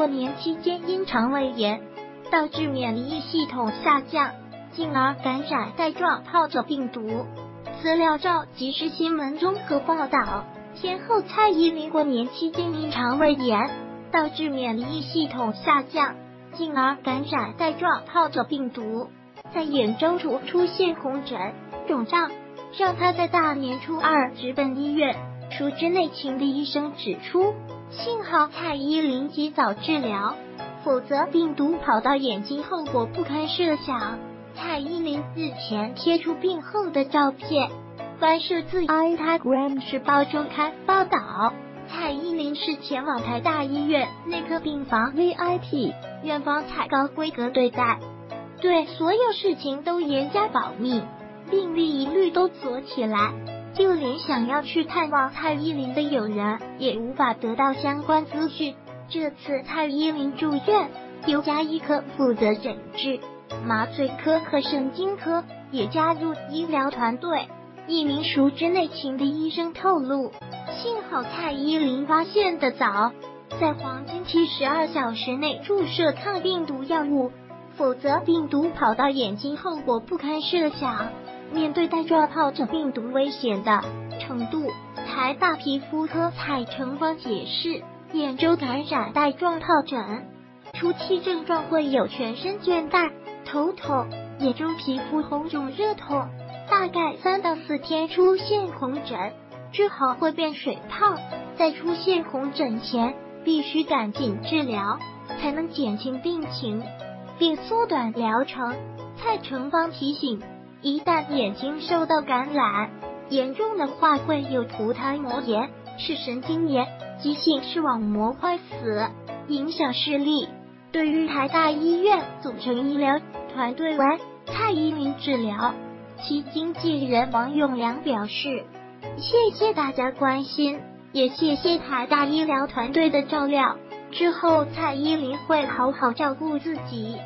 过年期间因肠胃炎导致免疫系统下降，进而感染带状疱疹病毒。资料照即时新闻综合报道，天后蔡依林过年期间因肠胃炎导致免疫系统下降，进而感染带状疱疹病毒，在眼周处出现红疹肿胀，让她在大年初二直奔医院。熟知内情的医生指出，幸好蔡依林及早治疗，否则病毒跑到眼睛，后果不堪设想。蔡依林日前贴出病后的照片，翻摄自 Instagram 时报周刊报道，蔡依林是前往台大医院内科病房 VIP，院方采高规格对待，对所有事情都严加保密，病历一律都锁起来，就连想要去探望蔡依林的友人也无法得到相关资讯。这次蔡依林住院，由加医科负责诊治。麻醉科和神经科也加入医疗团队。一名熟知内情的医生透露，幸好蔡依林发现的早，在黄金期十二小时内注射抗病毒药物，否则病毒跑到眼睛，后果不堪设想。面对带状疱疹病毒危险的程度，台大皮肤科蔡成芳解释，眼周感染带状疱疹初期症状会有全身倦怠。头痛、眼周皮肤红肿热痛，大概三到四天出现红疹，之后会变水泡。在出现红疹前，必须赶紧治疗，才能减轻病情，并缩短疗程。蔡成芳提醒，一旦眼睛受到感染，严重的话会有涂胎膜炎，是神经炎；急性视网膜坏死，影响视力。对于台大医院组成医疗团队为蔡依林治疗，其经纪人王永良表示：“谢谢大家关心，也谢谢台大医疗团队的照料。之后蔡依林会好好照顾自己。”